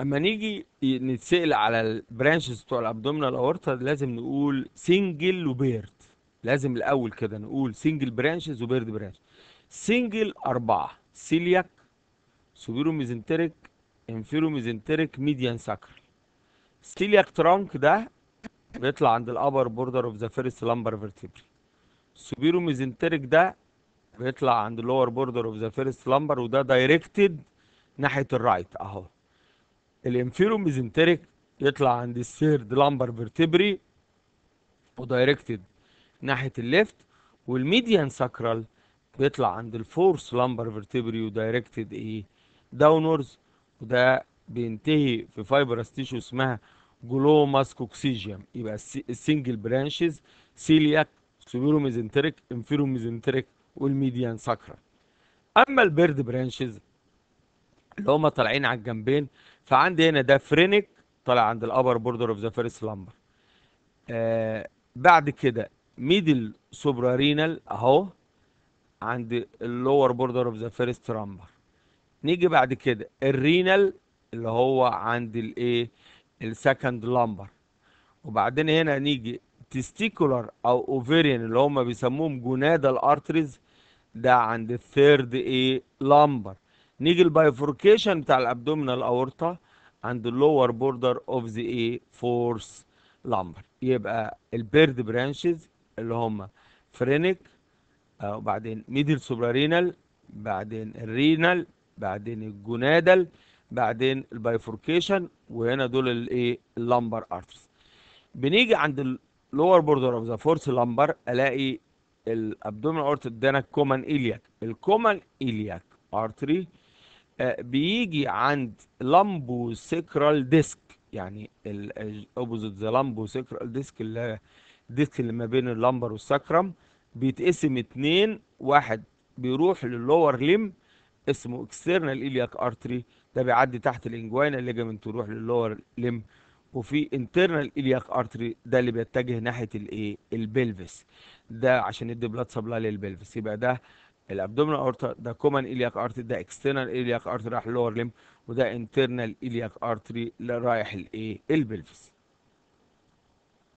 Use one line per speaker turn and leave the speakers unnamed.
أما نيجي نتسأل على ال branches بتوع ال abdominal aorta لازم نقول single و paired. لازم الأول كده نقول single branches و paired branch single أربعة celiac superior mesenteric inferior mesenteric median sacral celiac trunk ده بيطلع عند ال upper border of the first lumbar vertebra superior mesenteric ده بيطلع عند ال lower border of the first lumbar وده directed ناحية ال right أهو. ال inferior mesenteric يطلع عند ال third lumbar vertebra و directed ناحية ال left وال median sacral بيطلع عند ال fourth lumbar vertebra و directed إيه؟ downwards. وده بينتهي في fibrous tissue اسمها glomus coccygeum يبقى ال single branches celiac superior mesenteric inferior mesenteric وال median sacral. أما ال paired branches اللي هم طالعين على الجنبين فعندي هنا ده phrenic طالع عند ال upper border of the first lumbar. آه بعد كده middle suprarenal أهو عند ال lower border of the first lumbar. نيجي بعد كده ال renal اللي هو عند الإيه؟ ال second lumbar. وبعدين هنا نيجي testicular أو ovarian اللي هم بيسموهم gonadal arteries ده عند ال third إيه؟ lumbar. نيجي ال bifurcation بتاع ال abdominal aorta عند ال lower border of the إيه fourth lumbar. يبقى ال paired branches اللي هم phrenic وبعدين middle suprarenal بعدين ال renal بعدين ال gonadal بعدين ال bifurcation وهنا دول الايه ال lumbar arteries. بنيجي عند ال lower border of the fourth lumbar الاقي ال abdominal aorta ادانا ال common iliac ال common iliac artery بيجي عند lumbosacral disc. يعني ال opposite the lumbosacral disc اللي ال disc اللي ما بين ال lumbar وال sacrum بيتقسم اتنين. واحد بيروح لل lower limb اسمه external iliac artery ده بيعدي تحت ال inguinal ligament ويروح لل lower limb وفي internal iliac artery ده اللي بيتجه ناحية الايه؟ ال pelvis ده عشان يدي blood supply لل pelvis يبقى ده ال abdominal aorta ده common iliac artery ده external iliac artery رايح lower limb وده internal iliac artery رايح الايه ال pelvis